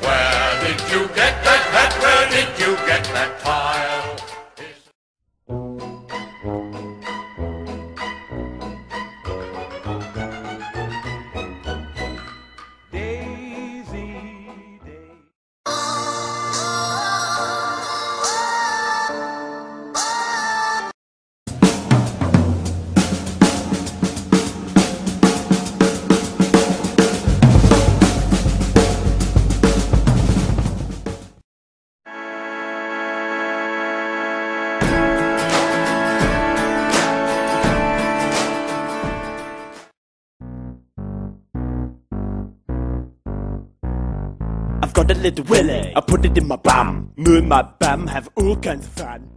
Where did you get that hat? Where did you get that tie? I've got a little willy, I put it in my bum. Me and my bum have all kinds of fun.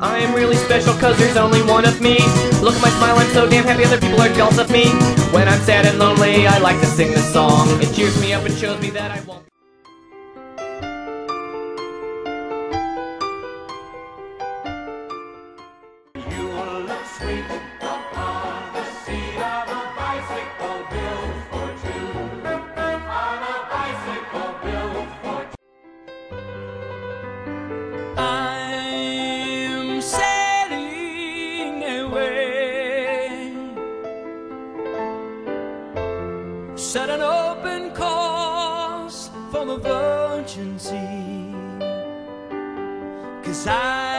I am really special cause there's only one of me Look at my smile, I'm so damn happy other people are jealous of me When I'm sad and lonely, I like to sing this song It cheers me up and shows me that I won't Set an open course for the Virgin Sea. Cause I